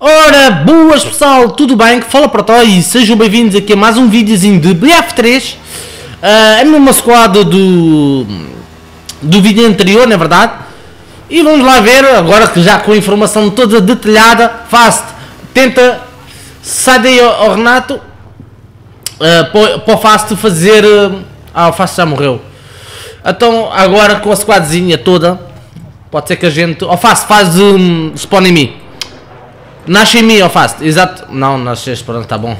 Ora, boas pessoal, tudo bem? Fala para todos e sejam bem-vindos aqui a mais um videozinho de BF3 uh, A mesma squad do, do vídeo anterior, na é verdade? E vamos lá ver, agora que já com a informação toda detalhada Fast, tenta, sai daí ao Renato. Uh, para, o Fast fazer... Uh, ah, o Fast já morreu. Então, agora com a squadzinha toda Pode ser que a gente... O Fast faz um, spawn em mim Nasce em mim, ó, fast. Exato. Não, nasceste, pronto, tá bom.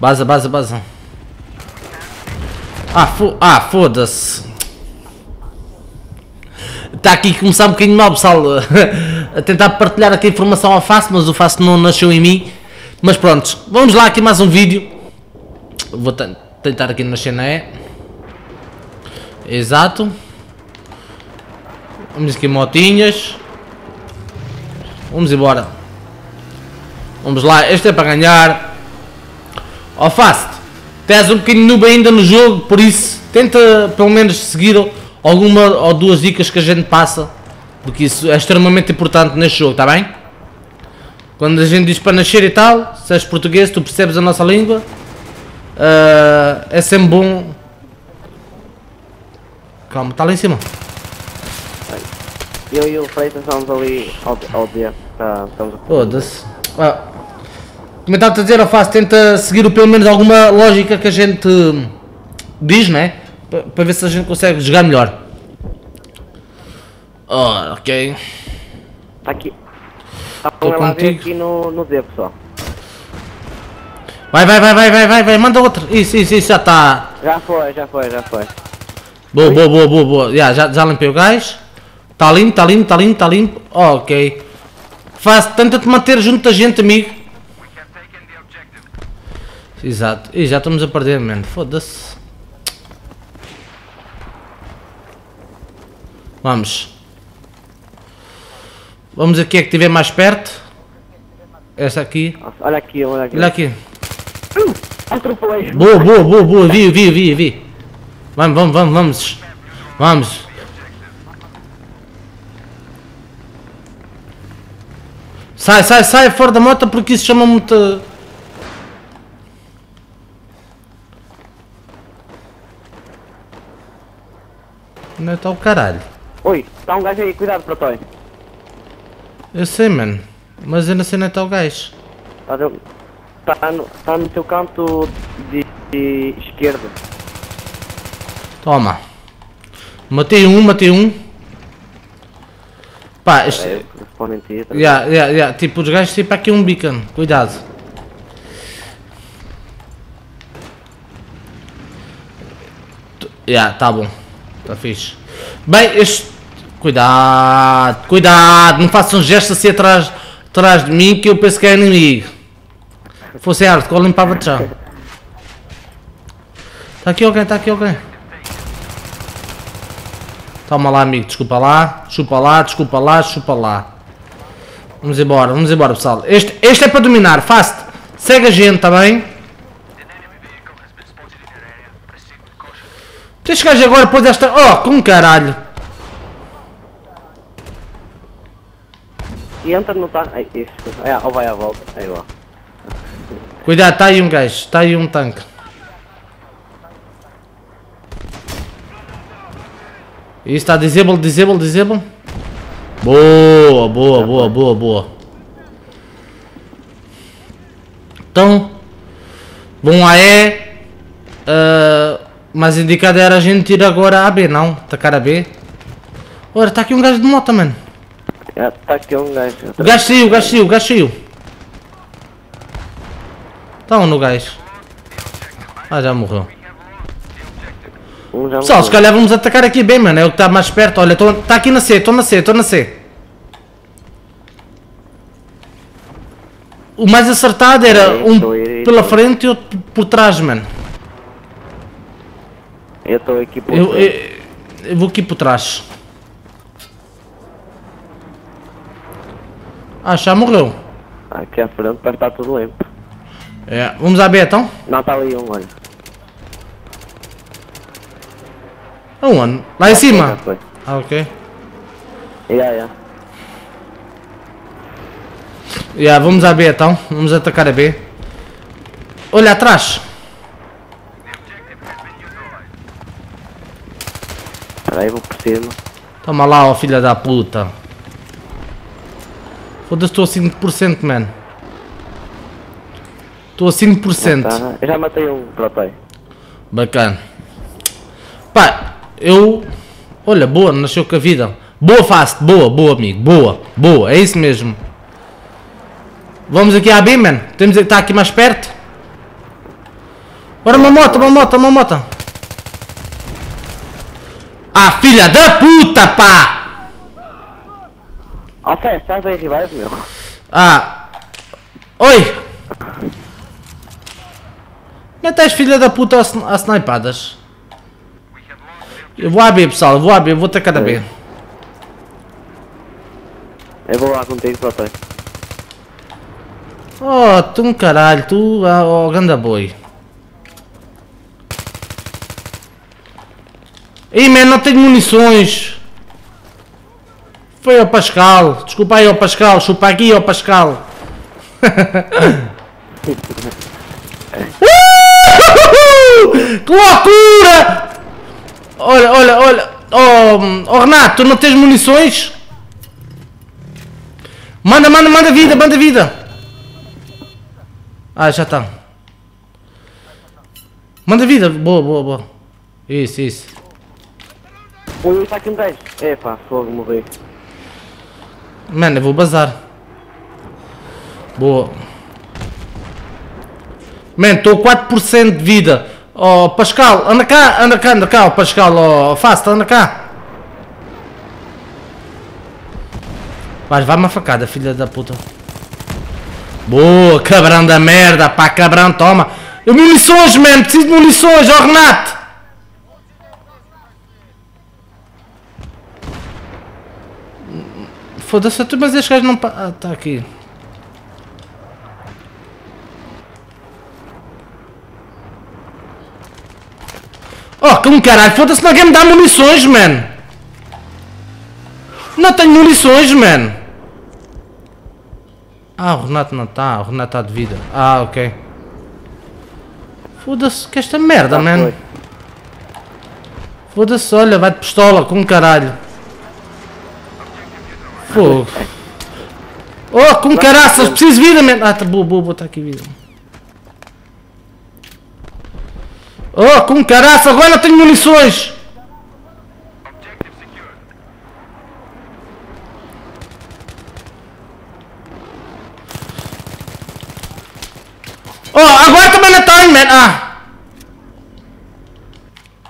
Baza, baza, baza. Ah, ah foda-se. Está aqui começar um bocadinho mal, pessoal. a tentar partilhar aqui a informação ao Fast, mas o Fast não nasceu em mim. Mas pronto, vamos lá aqui mais um vídeo. Vou tentar aqui nascer na E. Exato. Vamos aqui motinhas. Vamos embora. Vamos lá, este é para ganhar. Ó oh, Fast, tens um bocadinho noob ainda no jogo, por isso tenta pelo menos seguir alguma ou duas dicas que a gente passa. Porque isso é extremamente importante neste jogo, está bem? Quando a gente diz para nascer e tal, se és português, tu percebes a nossa língua, uh, é sempre bom. Calma, está lá em cima. Eu e o Freitas estamos ali ao, ao dia. Tá, estamos a... Foda-se. Ah, como estava a dizer, eu faço, tenta seguir pelo menos alguma lógica que a gente diz, né? Para ver se a gente consegue jogar melhor. Oh, ok. Está aqui. Está a ver aqui no, no D, pessoal. Vai, vai, vai, vai, vai, vai, vai, manda outro. Isso, isso, isso, já está. Já foi, já foi, já foi. Boa, boa, boa, boa, boa. Yeah, já, já limpei o gás. Está limpo, está limpo, está limpo, está limpo. Oh, ok. Faz, tenta-te manter junto da gente, amigo. Exato. E já estamos a perder, mano. Foda-se. Vamos. Vamos aqui é que estiver mais perto. Essa aqui. Olha aqui, olha aqui. Olha aqui. Uh. Boa, boa, boa, boa. Vi, vi, vi, vi. Vamos, vamos, vamos, vamos. Vamos. Sai, sai, sai fora da moto porque isso chama muito. Onde está o caralho? Oi, está um gajo aí, cuidado para toi. Eu sei, mano. Mas eu não sei onde está o gajo. Está tá no, tá no teu canto de, de esquerdo. Toma. Matei um, matei um. Pá, isto... É, yeah, yeah, yeah. Tipo, os gajos tipo aqui um beacon, cuidado. Yeah, tá bom. Tá fixe. Bem, este... Cuidado, cuidado, não façam um gesto assim atrás, atrás de mim que eu penso que é inimigo. Se fosse eu limpava-te já. Tá aqui alguém, tá aqui alguém. Toma lá, amigo, desculpa lá, chupa lá, desculpa lá, chupa lá. Vamos embora, vamos embora, pessoal. Este, este é para dominar, fast. Segue a gente, tá bem? Este gajo agora depois desta... Oh, com caralho. E entra no tanque. Isso. É, ou vai à volta. Aí, ó. Cuidado, está aí um gajo. Está aí um tanque. Isso está disable, disable, disable. Boa, boa, boa, boa, boa. Então, bom a E. Uh, mas indicado era a gente ir agora a B, não? Tacar a B. Olha, está aqui um gajo de moto, mano. É, tá aqui um gajo. O gajo saiu, o gajo saiu, o gajo saiu. Está onde o gajo? Ah, já morreu. Um Pessoal, se calhar vamos atacar aqui bem, mano. É o que está mais perto. Olha, está aqui na C, estou na C, estou na C. O mais acertado era um pela frente e outro por trás, mano. Eu estou aqui por eu. Eu, eu, vou aqui por trás. Ah, já morreu. Aqui à frente parece estar tudo limpo. É, vamos a B então? Não, está ali um, olha. Aonde? Lá em cima? Ah, ok. Yeah, yeah. Yeah, vamos a B então. Vamos atacar a B. Olha atrás. Peraí, vou por cima. Toma lá, ó filha da puta. Foda-se, estou a 5%, man. Estou a 5%. Tá. Eu já matei um protei. Bacana. Eu. Olha, boa, nasceu com a vida. Boa, fast, boa, boa, amigo. Boa, boa, é isso mesmo. Vamos aqui à B, man. Temos que estar aqui mais perto. Ora, uma moto, uma moto, uma moto. Ah, filha da puta, pá! Fé, estás aí rivais, meu? Ah. Oi! Estás filha da puta a sn- a snipadas? Eu vou a B, pessoal, eu vou a B, eu vou atacar a B. Eu vou lá contigo, protei. Oh, tu um caralho, tu, ah, oh, ganda boi. Ih, man, não tenho munições. Foi ao Pascal. Desculpa aí, ao Pascal. Chupa aqui, ao Pascal. Uh! que loucura! Olha, olha, olha. Oh, oh, Renato, tu não tens munições? Manda, manda, manda vida, manda vida. Ah, já está. Manda vida. Boa, boa, boa. Isso, isso. Ui, está aqui um 10. É pá, fogo, morri. Mano, eu vou bazar. Boa. Mano, estou a 4% de vida. Oh, Pascal, anda cá, anda cá, anda cá, oh, Pascal, oh, Fasta, anda cá. Vai, vai uma facada, filha da puta. Boa, cabrão da merda, pá, cabrão, toma. Eu munições, man, preciso de munições, ó Renato. Foda-se, mas este gajo não. Ah, tá aqui. Oh, como caralho, foda-se, não quer me dar munições, man. Não tenho munições, man. Ah, o Renato não tá, o Renato tá de vida. Ah, ok. Foda-se, que esta merda, Ah, man. Foda-se, olha, vai de pistola, com caralho. Fogo. Oh, com caraças, preciso de vida, man. Ah, tá boa, boa, boa, tá aqui vida. Oh, com caraças, agora não tenho munições. Oh, agora também não tenho, man. Ah.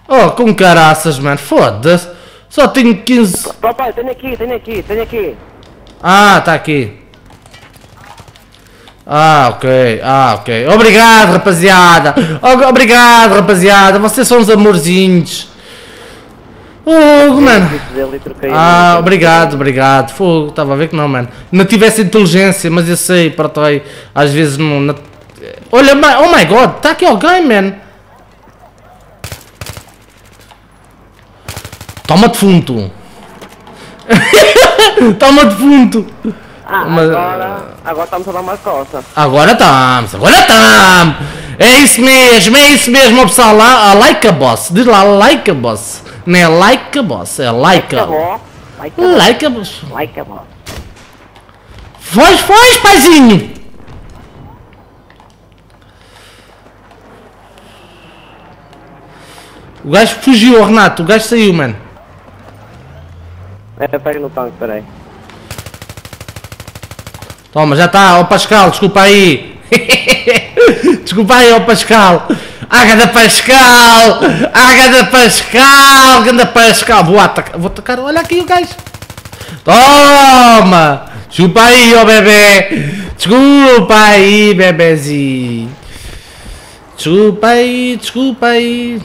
Oh, com caraças, man. Foda-se. Só tenho 15. Papai, tenho aqui, tenho aqui, tenho aqui. Ah, tá aqui. Ah, ok. Ah, ok. Obrigado, rapaziada. Obrigado, rapaziada. Vocês são uns amorzinhos. Fogo, mano. E troquei. Ah, obrigado, obrigado. Fogo, estava a ver que não, mano. Não tivesse inteligência, mas eu sei, pronto, às vezes não. não- Olha, oh my god, está aqui alguém, man. Toma de fundo. Toma de fundo. Ah, Mas- agora, agora estamos a dar uma coça. Agora estamos, agora estamos. É isso mesmo, é isso mesmo, pessoal. Lá, a like a boss. Diz lá, like a boss. Não é like a boss, é like a. Like a Like a boss. Like a boss. Foge, foge, paizinho! O gajo fugiu, Renato. O gajo saiu, mano. É, pega no tanque, peraí. Toma, já está. Ó Pascal, desculpa aí. desculpa aí, ó Pascal. Ah, ganda Pascal! Ah, ganda Pascal! Ganda Pascal! Vou atacar. Vou atacar. Olha aqui o gajo. Toma! Chupa aí, ó bebê! Desculpa aí, bebezinho. Desculpa aí, desculpa aí.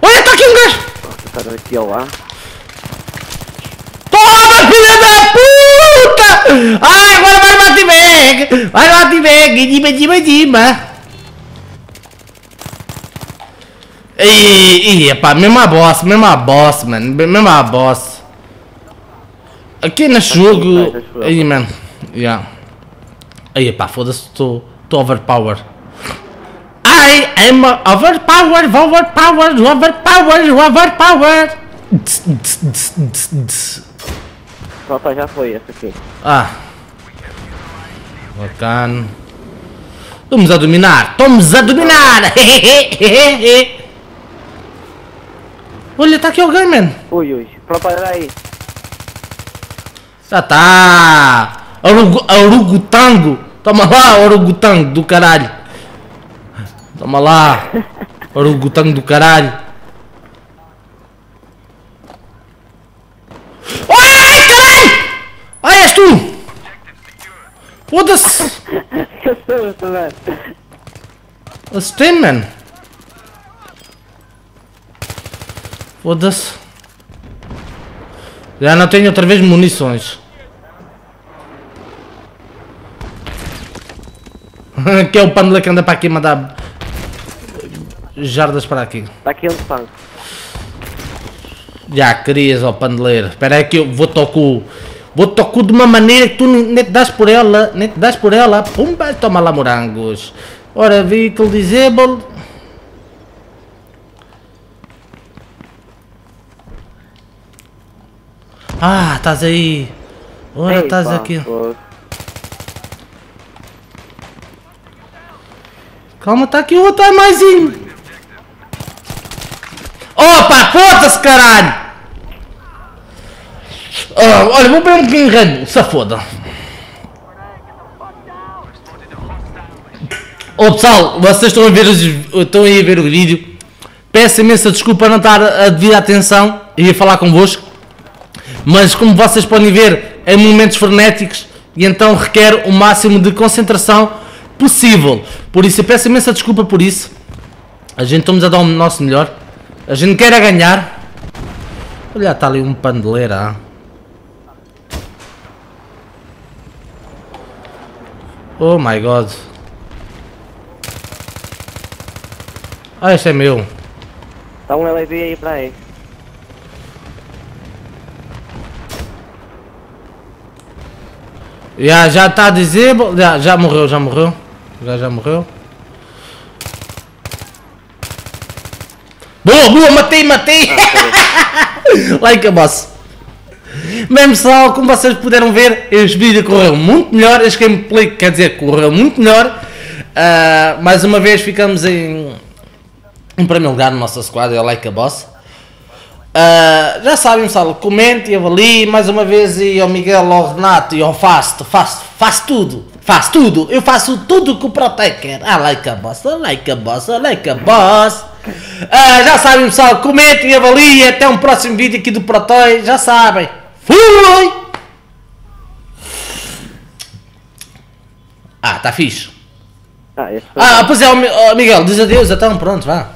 Olha, tá aqui um gajo! Nossa, aqui ao ar. Toma, filha da puta! Ai, agora vai no Batibag! Vai no Batibag! Dima, dima, dima! Ih, pá, mesmo a boss, mesmo a boss, mano, mesmo a boss. Aqui neste jogo. Aí, man, yeah. Aí, pá, foda-se, estou overpower. I am overpowered, overpowered, overpowered, overpowered. Opa, já foi essa aqui. Ah. Bacana. Estamos a dominar, estamos a dominar! Olha, está aqui alguém, man! Ui, ui, propaganda aí. Já tá! Orugutango! Toma lá, Orugutango do caralho! Toma lá! Orugutango do caralho! Ai, caralho! Ai, és tu! Foda-se! Susto, mano. Foda-se! Já não tenho outra vez munições. que é o pano que anda para aqui mandar jardas para aqui. Está aqui um tanque. Já querias, ó pandeleiro. Espera aí que eu vou tocar Vou tocar de uma maneira que tu nem te das por ela, nem te das por ela. Pumba, toma lá morangos. Ora, vehicle disable. Ah, estás aí. Ora, estás aqui. Pô. Calma, tá aqui outro armaizinho. Opa, foda-se, caralho! Oh, olha, vou pegar um de Red se foda. Oh pessoal, vocês estão a ver, estão aí a ver o vídeo. Peço imensa desculpa não estar a devida atenção e a falar convosco. Mas como vocês podem ver, é momentos frenéticos e então requer o máximo de concentração possível. Por isso, eu peço imensa desculpa por isso. A gente estamos a dar o nosso melhor. A gente quer a ganhar. Olha, está ali um pandeleiro. Ah. Oh my god. Ah, esse é meu. Tá um LAV aí pra aí. Já, já está disable. Já, já morreu, já morreu. Já, já morreu. Boa, boa, matei, matei! Ah, like a boss. Bem pessoal, como vocês puderam ver, este vídeo correu muito melhor, este gameplay quer dizer, correu muito melhor. Uh, mais uma vez ficamos em, em primeiro lugar no nosso squad, é like a boss. Uh, já sabem, pessoal, comente e avalie mais uma vez e ao Miguel, ao Renato e ao Fasto, faço, faço tudo, faço tudo, eu faço tudo com o Protecker. I like a boss, I like a boss, I like a boss. Uh, já sabem, pessoal, comentem e avaliem. Até um próximo vídeo aqui do Protoi, já sabem. Fui! Ah, tá fixe. Ah, ah pois é, oh, Miguel, diz adeus, então pronto, vá.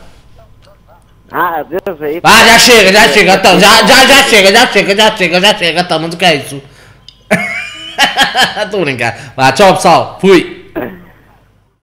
Ah, Deus aí. Ah, já chega, já chega, então, já, já, já chega, já chega, já chega, já chega, então, mas o que é isso? Estou a brincar. Vá, tchau pessoal, fui.